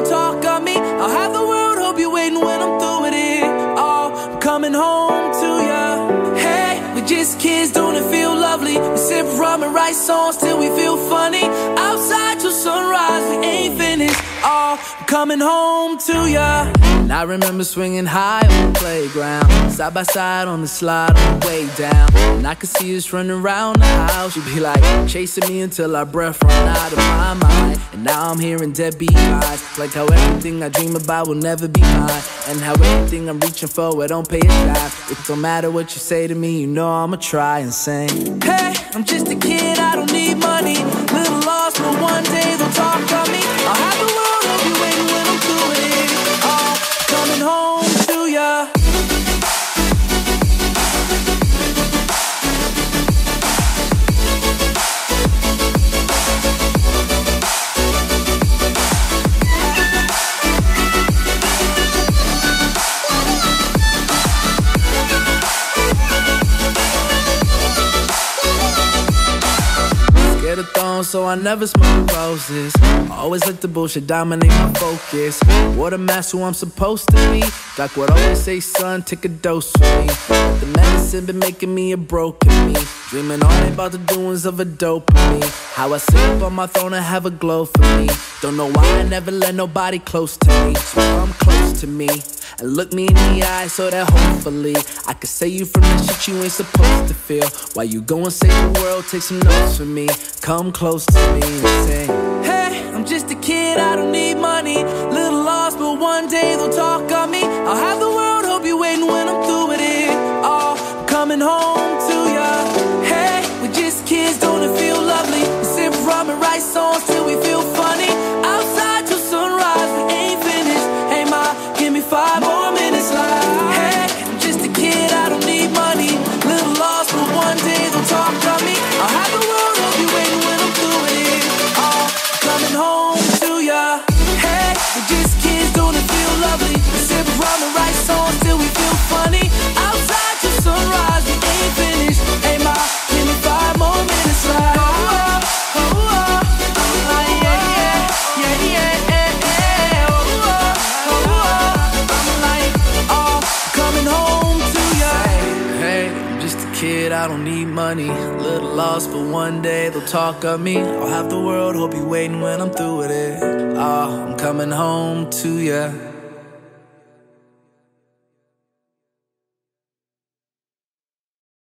they'll talk of me. I'll have the world, hope you're waiting when I'm through with it. Oh, I'm coming home to ya. Hey, we're just kids, don't it feel lovely? We sip rum and write songs till we feel funny. Outside till sunrise, we ain't finished. Coming home to ya. And I remember swinging high on the playground, side by side on the slide on the way down. And I could see us running around the house. You'd be like chasing me until our breath run out of my mind. And now I'm hearing deadbeat lies, like how everything I dream about will never be mine, and how everything I'm reaching for I don't pay a dime. It don't matter what you say to me, you know I'ma try and sing. Hey, I'm just a kid, I don't need money. Little lost, but one day they'll talk So I never smoke roses. Always let the bullshit dominate my focus. What a mess, who I'm supposed to be. What I always say, son, take a dose for me. The medicine been making me a broken me. Dreaming all about the doings of a dopamine. How I sit up on my throne and have a glow for me. Don't know why I never let nobody close to me. So come close to me and look me in the eye so that hopefully I can say you from that shit you ain't supposed to feel. While you go and save the world, take some notes from me. Come close to me and say, Hey, I'm just a kid, I don't need money. Little lost, but one day they'll talk of me. Kid, I don't need money. Little lost, but one day they'll talk of me. I'll have the world, hope you waiting when I'm through with it. Oh, I'm coming home to ya.